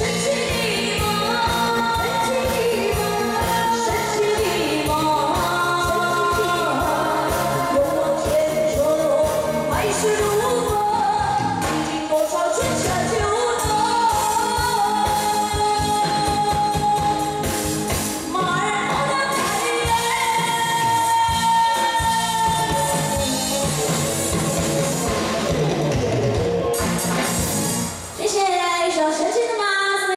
relationship.